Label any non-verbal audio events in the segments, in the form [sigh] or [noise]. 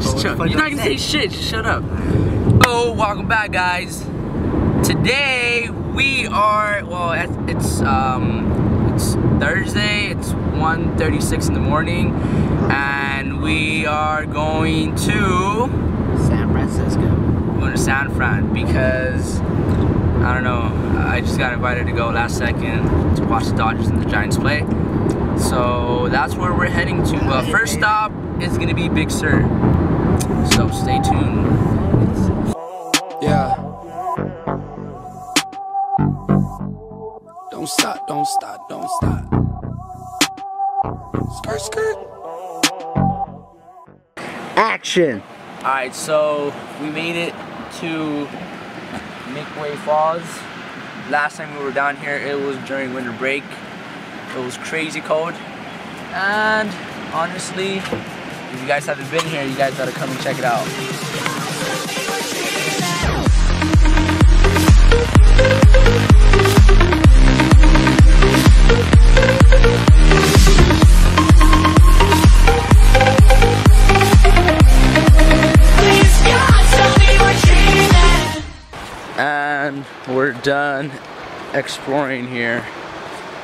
Just chill. You're not gonna say shit. Just shut up. Oh, welcome back, guys. Today we are well. It's um, it's Thursday. It's 1:36 in the morning, and we are going to San Francisco. we going to San Fran because I don't know. I just got invited to go last second to watch the Dodgers and the Giants play. So that's where we're heading to. First stop is gonna be Big Sur. So stay tuned. Yeah. Don't stop, don't stop, don't stop. Skirt, skirt. Action! Alright, so we made it to McWay Falls. Last time we were down here, it was during winter break. It was crazy cold. And honestly, if you guys haven't been here, you guys gotta come and check it out. And we're done exploring here.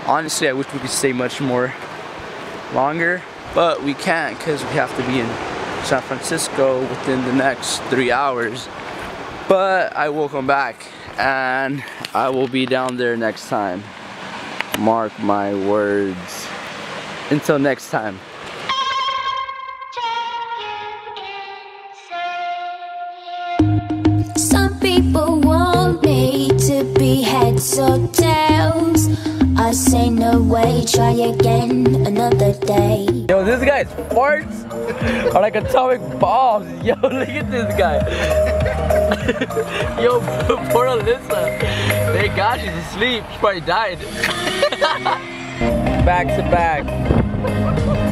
Honestly, I wish we could stay much more longer, but we can't because we have to be in San Francisco within the next three hours. But I will come back and I will be down there next time. Mark my words. Until next time. Some people want me to be heads or tails. I say no way, try again another day. Yo, this guy's farts [laughs] are like atomic bombs. [laughs] Yo, look at this guy. [laughs] Yo, poor Alyssa. Thank God she's asleep. She probably died. back to back.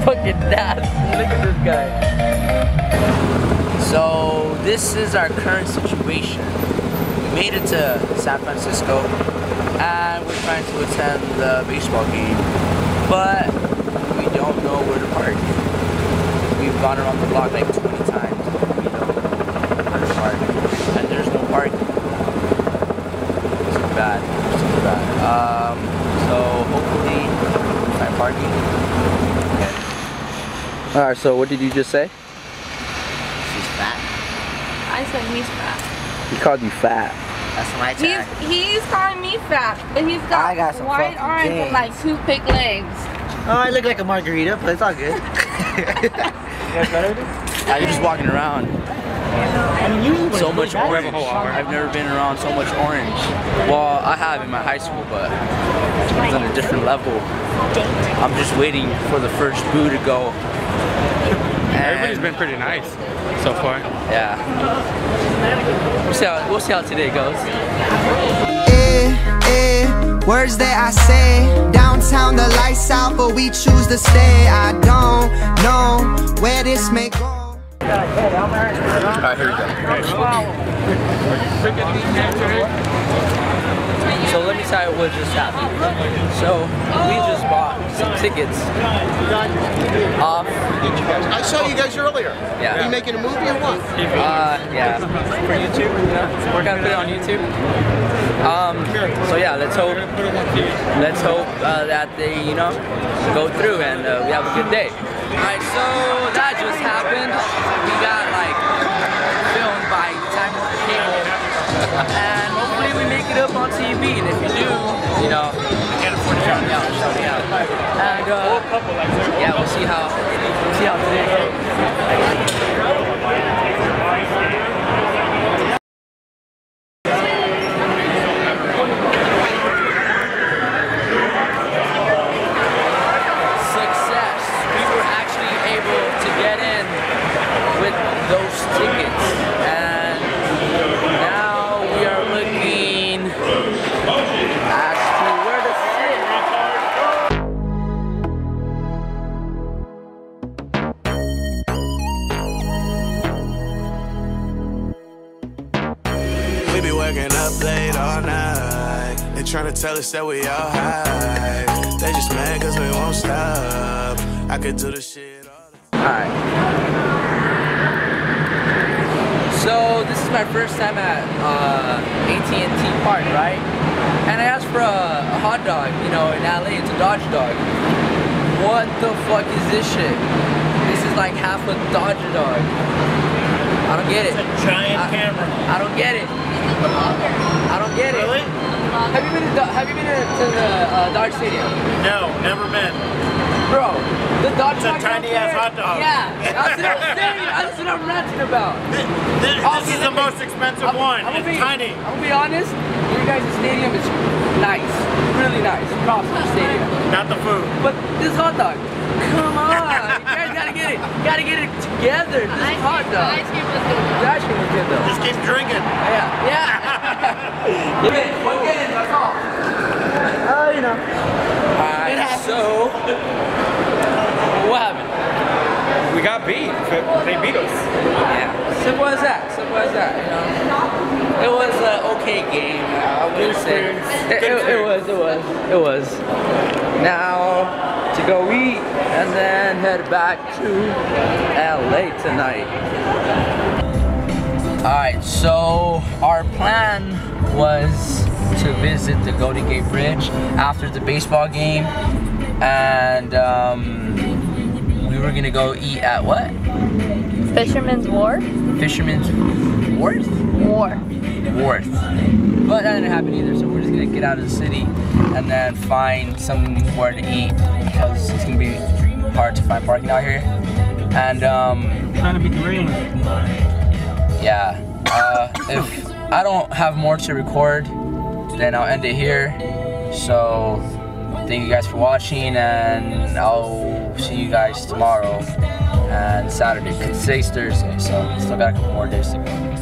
Fucking nasty. Look at this guy. So, this is our current situation. We made it to San Francisco and we're trying to attend the baseball game. But we don't know where to park. We've gone around the block like 20 times. We don't know where to park. And there's no parking. It's too bad. It's too bad. Um, so hopefully we find parking. Okay. Alright, so what did you just say? She's fat. I said he's fat. He called you fat. That's my tag. He's he's calling me fat, but he's got, I got some wide arms gains. and like two big legs. Oh, I look like a margarita, but it's all good. [laughs] Uh, you're just walking around. So much orange. I've never been around so much orange. Well, I have in my high school, but it's on a different level. I'm just waiting for the first boo to go. Everybody's And- been pretty nice so far. Yeah. We'll see how, we'll see how today goes. eh, eh, words that I say. Downtown, the lights out, but we choose to stay. I don't know where this may go. Alright, here we go. So let me what just happened. So we just bought some tickets off. I saw you guys earlier. Yeah. Are you making a movie or what? Uh, yeah, for YouTube. You know, we're gonna put it on YouTube. Um, so yeah, let's hope, let's hope uh, that they, you know, go through and uh, we have a good day. All right, so that just happened. We got like filmed by Time Warner Cable, and hopefully we make it up on TV. And if you do, you know, shout me out, shout me out. And uh, yeah, we'll see how, we'll see how today goes. success. We up late all night. They tryna tell us that we all high. They just mad cause we won't stop. I could do the shit all the Alright. So this is my first time at uh, AT&T Park, right? And I asked for a, a hot dog. You know, in LA, it's a Dodge dog. What the fuck is this shit? This is like half a Dodger dog. I don't get it. It's a giant I, camera. I don't get it. I don't get it. Really? Have you been to, Have you been to, the uh, Dodge Stadium? No, never been. Bro, the Dodge It's a tiny ass hot dog. Yeah, that's what I'm saying. That's what I'm ranting about. This, this, this is the most expensive I'm- one. I'm it's be, tiny. I'm gonna be honest. You guys' the stadium is nice, really nice. Props to the stadium. Not the food. But this hot dog, come on, you guys gotta get it, gotta get it together. This is hot dog. Ice cream was good. The ice cream was good though. Just keep drinking. Yeah, yeah. [laughs] Give it, one game, that's all. Oh, you know. Alright, so what happened? We got beat. They beat us. Yeah, simple as that. Simple as that. You know, it was an okay game. I would say it, it, it was. It was. It was. Now to go eat and then head back to LA tonight. All right. So our plan was to visit the Golden Gate Bridge after the baseball game, and um, we were gonna go eat at what? Fisherman's Wharf? Fisherman's Wharf? Wharf. Wharf. But that didn't happen either, so we're just gonna get out of the city and then find somewhere to eat because it's gonna be hard to find parking out here. And um, Trying to beat the rain. yeah, uh, if I don't have more to record, then I'll end it here. So thank you guys for watching, and I'll see you guys tomorrow and Saturday. Today's Thursday, so still got a couple more days to go.